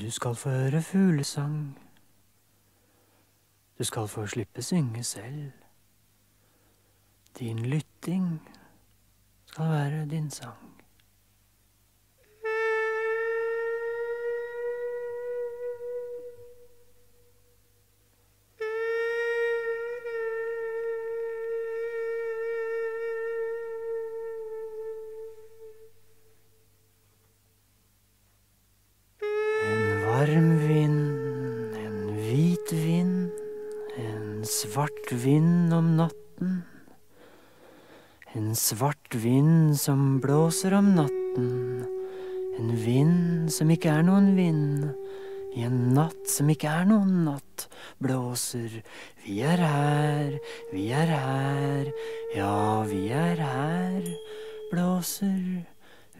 Du skal få høre fuglesang. Du skal få slippe synge selv. Din lytting skal være din sang. Varm vind, en hvit vind, en svart vind om natten. En svart vind som blåser om natten. En vind som ikke er noen vind. I en natt som ikke er noen natt, blåser Vi er her, vi er her, ja, vi er her, blåser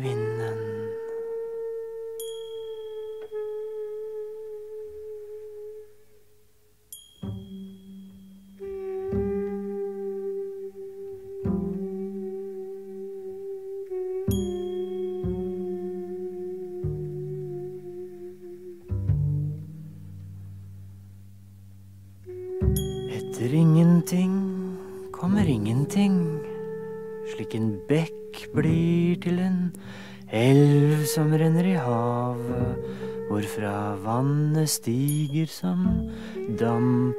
vinden. Etter ingenting kommer ingenting, slik en bekk blir til en elv som renner i havet, hvorfra vannet stiger som damp,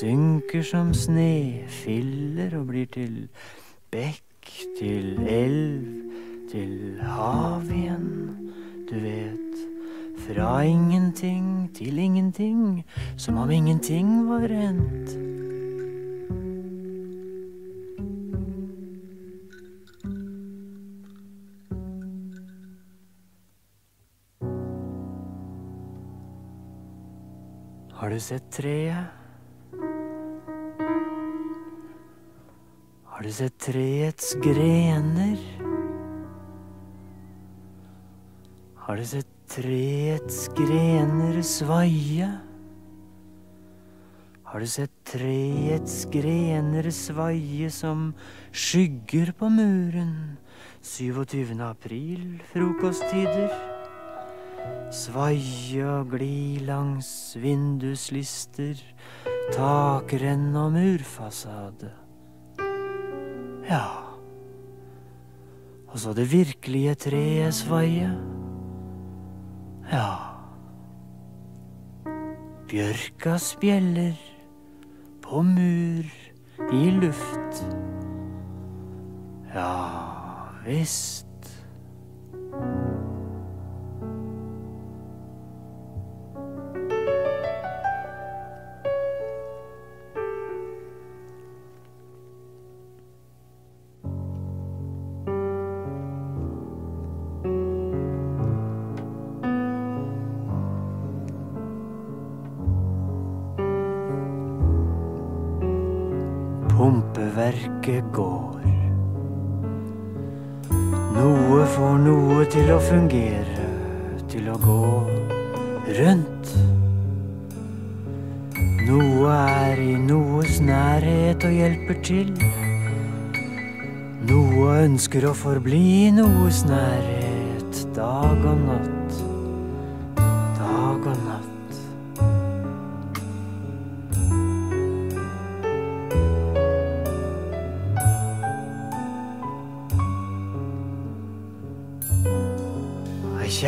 synker som snefiller og blir til bekk, til elv, til hav igjen, du vet. Fra ingenting til ingenting, som om ingenting var hendt. Har du sett treet? Har du sett treets grener? Har du sett treets grener svaie? Har du sett treets grener svaie som skygger på muren 27. april, frokosttider? Svaie og gli langs vinduslister, takrenn og murfasade. Ja, og så det virkelige treet svaie. Ja. Bjørka spjeller på mur i luft. Ja visst. Pumpeverket går. Noe får noe til å fungere, til å gå rundt. Noe er i noes nærhet og hjelper til. Noe ønsker å forbli i noes nærhet dag og natt.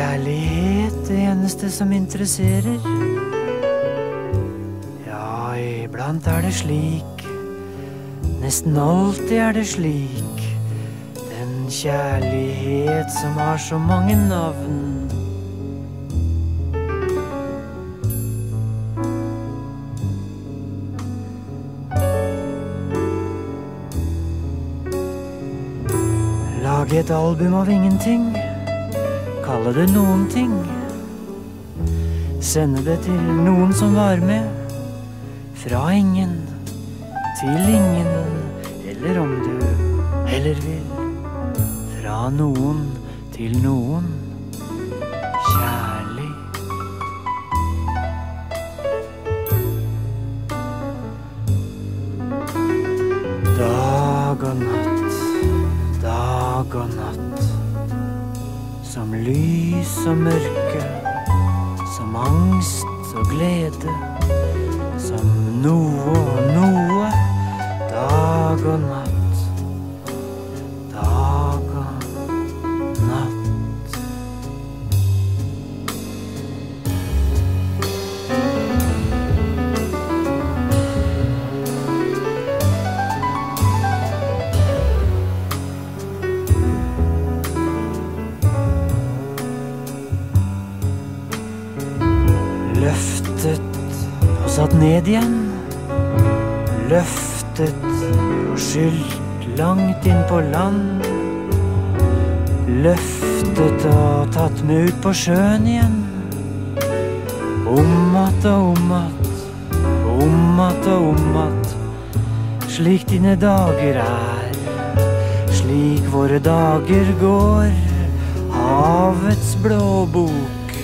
Kjærlighet det eneste som interesserer? Ja, iblant er det slik. Nesten alltid er det slik. Den kjærlighet som har så mange navn. Lage et album av ingenting. Kalle det noen ting. Sende det til noen som var med. Fra ingen til ingen. Eller om du heller vil. Fra noen til noen. Lys og mørke, som angst og glede, ned igjen. Løftet og skylt langt inn på land. Løftet og tatt med ut på sjøen igjen. Om att og om att, om att og om att. Slik dine dager er, slik våre dager går. Havets blå bok,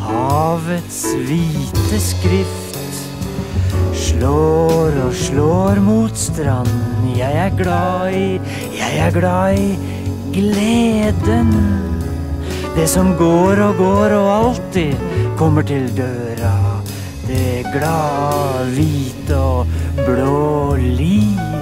havets hvite skrift. Slår og slår mot strand. Jeg er glad i, jeg er glad i gleden. Det som går og går og alltid kommer til døra. Det glade, hvite og blå liv.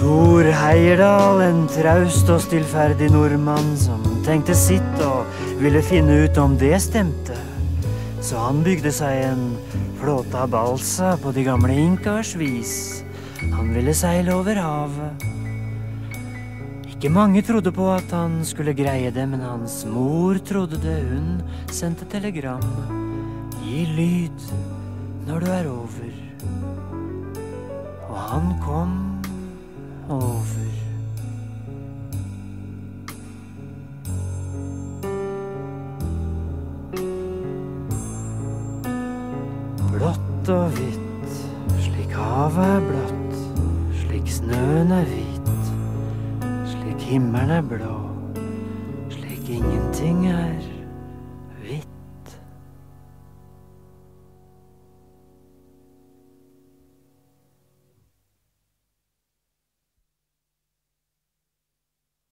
Tor Heyerdahl, en traust og stillferdig nordmann som tenkte sitt og ville finne ut om det stemte. Så han bygde seg en flåte av balsa på de gamle inkars vis. Han ville seile over havet. Ikke mange trodde på at han skulle greie det, men hans mor trodde det. Hun sendte telegram. Gi lyd når du er over. Og han kom over. Blått og hvitt, slik havet er blått, slik snøen er hvit, slik himmelen er blå, slik ingenting er